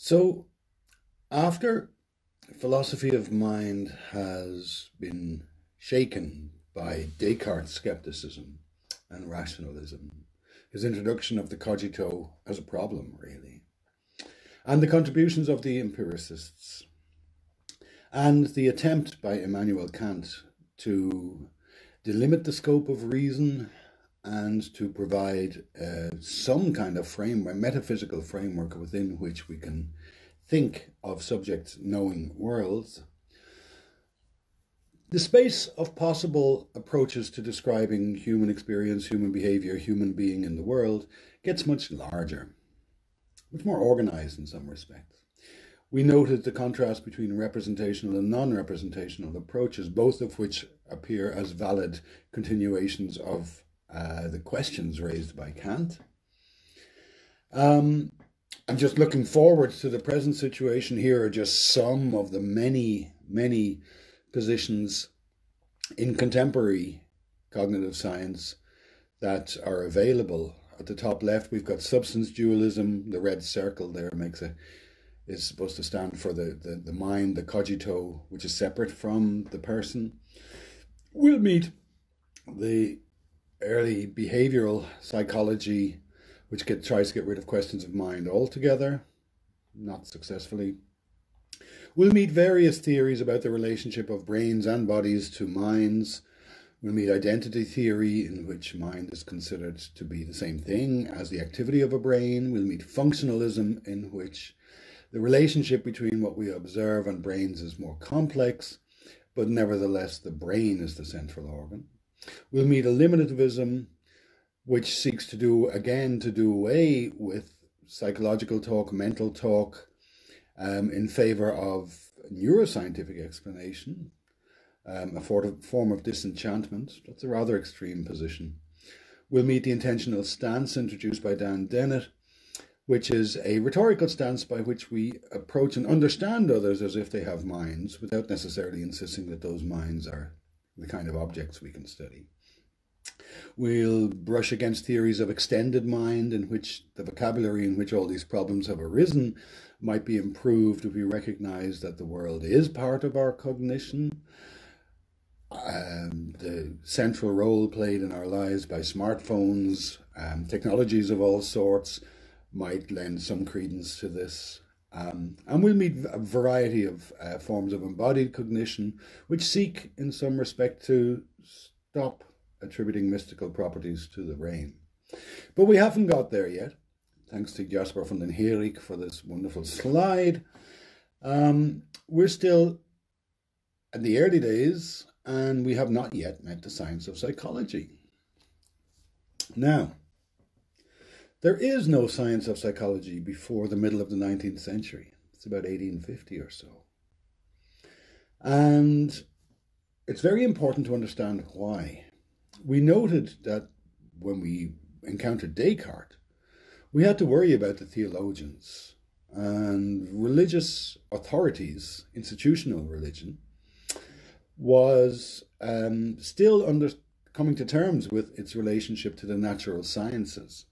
So, after philosophy of mind has been shaken by Descartes' skepticism and rationalism, his introduction of the cogito as a problem, really, and the contributions of the empiricists, and the attempt by Immanuel Kant to delimit the scope of reason and to provide uh, some kind of framework, metaphysical framework within which we can think of subjects knowing worlds. The space of possible approaches to describing human experience, human behavior, human being in the world gets much larger, much more organized in some respects. We noted the contrast between representational and non representational approaches, both of which appear as valid continuations of uh, the questions raised by Kant. Um, I'm just looking forward to the present situation. Here are just some of the many, many positions in contemporary cognitive science that are available. At the top left, we've got substance dualism. The red circle there makes a is supposed to stand for the, the, the mind, the cogito, which is separate from the person. We'll meet the early behavioral psychology, which get, tries to get rid of questions of mind altogether, not successfully. We'll meet various theories about the relationship of brains and bodies to minds. We'll meet identity theory, in which mind is considered to be the same thing as the activity of a brain. We'll meet functionalism, in which the relationship between what we observe and brains is more complex, but nevertheless, the brain is the central organ. We'll meet eliminativism, which seeks to do, again, to do away with psychological talk, mental talk, um, in favor of neuroscientific explanation, um, a form of disenchantment. That's a rather extreme position. We'll meet the intentional stance introduced by Dan Dennett, which is a rhetorical stance by which we approach and understand others as if they have minds without necessarily insisting that those minds are the kind of objects we can study. We'll brush against theories of extended mind, in which the vocabulary in which all these problems have arisen might be improved if we recognize that the world is part of our cognition. Um, the central role played in our lives by smartphones, um, technologies of all sorts, might lend some credence to this. Um, and we'll meet a variety of uh, forms of embodied cognition, which seek, in some respect, to stop attributing mystical properties to the brain. But we haven't got there yet. Thanks to Jasper van den Herik for this wonderful slide. Um, we're still at the early days, and we have not yet met the science of psychology. Now, there is no science of psychology before the middle of the 19th century. It's about 1850 or so. And it's very important to understand why. We noted that when we encountered Descartes, we had to worry about the theologians and religious authorities, institutional religion, was um, still under coming to terms with its relationship to the natural sciences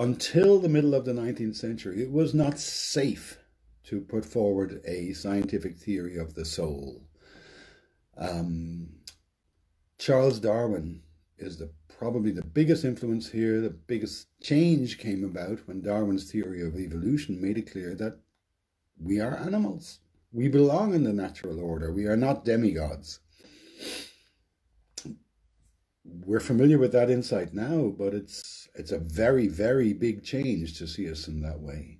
until the middle of the 19th century, it was not safe to put forward a scientific theory of the soul. Um, Charles Darwin is the probably the biggest influence here. The biggest change came about when Darwin's theory of evolution made it clear that we are animals. We belong in the natural order. We are not demigods. We're familiar with that insight now, but it's it's a very, very big change to see us in that way.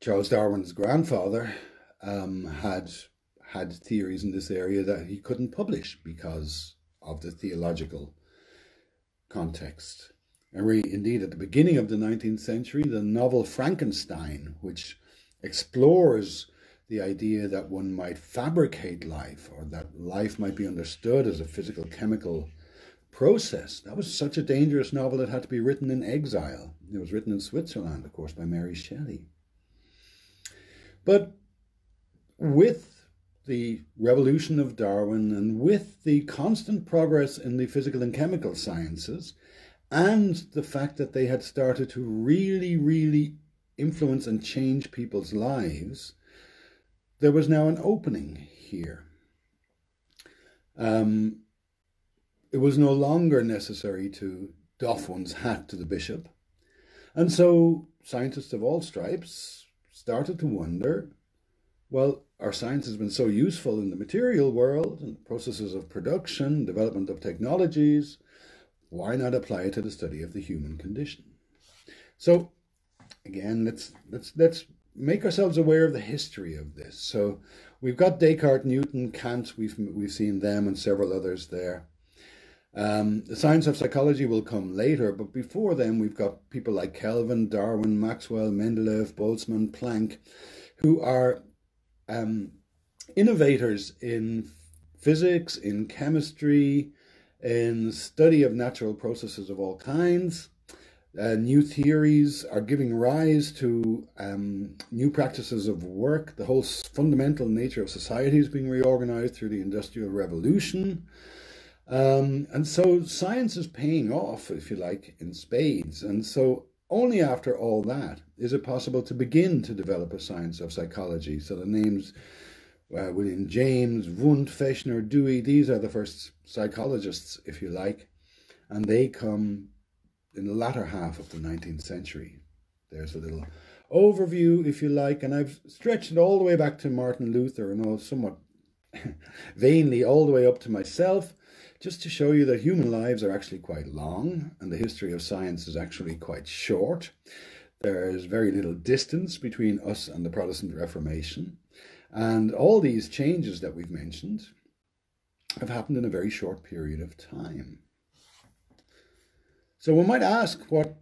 Charles Darwin's grandfather um, had had theories in this area that he couldn't publish because of the theological context. And really, indeed, at the beginning of the 19th century, the novel Frankenstein, which explores the idea that one might fabricate life or that life might be understood as a physical chemical process. That was such a dangerous novel, it had to be written in exile. It was written in Switzerland, of course, by Mary Shelley. But with the revolution of Darwin and with the constant progress in the physical and chemical sciences, and the fact that they had started to really, really influence and change people's lives, there was now an opening here. Um, it was no longer necessary to doff one's hat to the bishop. And so scientists of all stripes started to wonder well, our science has been so useful in the material world and processes of production, development of technologies. Why not apply it to the study of the human condition? So, again, let's let's let's make ourselves aware of the history of this. So, we've got Descartes, Newton, Kant. We've we've seen them and several others there. Um, the science of psychology will come later, but before then, we've got people like Kelvin, Darwin, Maxwell, Mendeleev, Boltzmann, Planck, who are um, innovators in physics, in chemistry, in study of natural processes of all kinds. Uh, new theories are giving rise to um, new practices of work. The whole fundamental nature of society is being reorganized through the Industrial Revolution. Um, and so science is paying off, if you like, in spades. And so only after all that is it possible to begin to develop a science of psychology. So the names uh, William James, Wundt, Fechner, Dewey, these are the first psychologists, if you like, and they come in the latter half of the 19th century. There's a little overview, if you like, and I've stretched it all the way back to Martin Luther and all somewhat vainly all the way up to myself just to show you that human lives are actually quite long and the history of science is actually quite short. There's very little distance between us and the Protestant Reformation. And all these changes that we've mentioned have happened in a very short period of time. So one might ask, what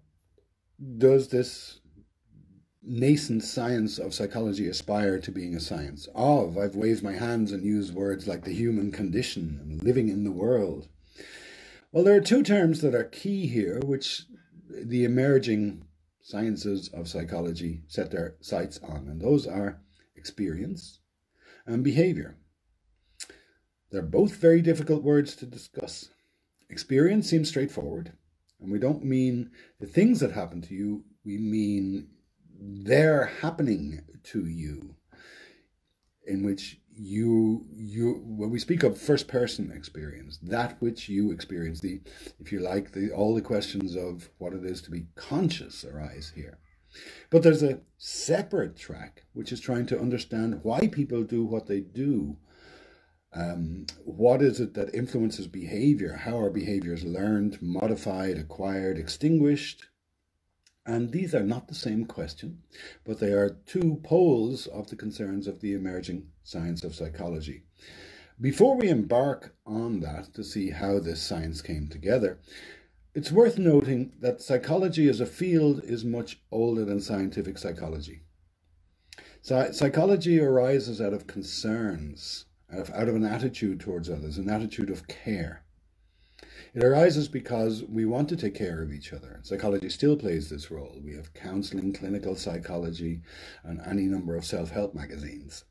does this nascent science of psychology aspire to being a science of. I've waved my hands and used words like the human condition and living in the world. Well, there are two terms that are key here, which the emerging sciences of psychology set their sights on, and those are experience and behavior. They're both very difficult words to discuss. Experience seems straightforward, and we don't mean the things that happen to you, we mean they're happening to you in which you you when we speak of first person experience that which you experience the if you like the all the questions of what it is to be conscious arise here. But there's a separate track which is trying to understand why people do what they do um, what is it that influences behavior how are behaviors learned modified acquired extinguished and these are not the same question, but they are two poles of the concerns of the emerging science of psychology. Before we embark on that to see how this science came together, it's worth noting that psychology as a field is much older than scientific psychology. psychology arises out of concerns, out of, out of an attitude towards others, an attitude of care. It arises because we want to take care of each other. Psychology still plays this role. We have counseling, clinical psychology, and any number of self help magazines.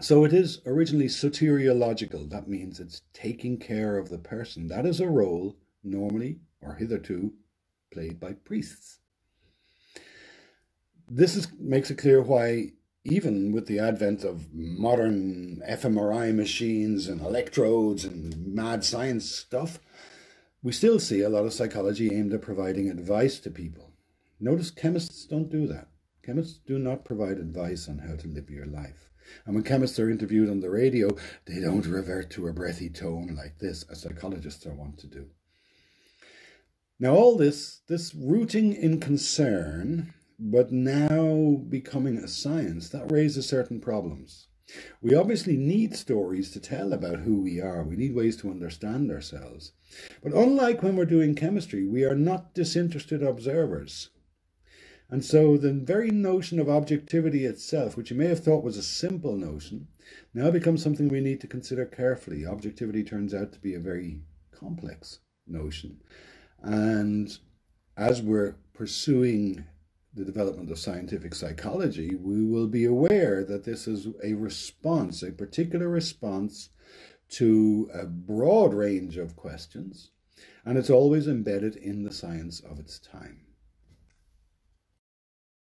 So it is originally soteriological. That means it's taking care of the person. That is a role normally or hitherto played by priests. This is, makes it clear why even with the advent of modern fMRI machines and electrodes and mad science stuff, we still see a lot of psychology aimed at providing advice to people. Notice chemists don't do that. Chemists do not provide advice on how to live your life. And when chemists are interviewed on the radio, they don't revert to a breathy tone like this, as psychologists are wont to do. Now, all this, this rooting in concern, but now becoming a science, that raises certain problems. We obviously need stories to tell about who we are. We need ways to understand ourselves. But unlike when we're doing chemistry, we are not disinterested observers. And so the very notion of objectivity itself, which you may have thought was a simple notion, now becomes something we need to consider carefully. Objectivity turns out to be a very complex notion. And as we're pursuing the development of scientific psychology, we will be aware that this is a response, a particular response to a broad range of questions, and it's always embedded in the science of its time.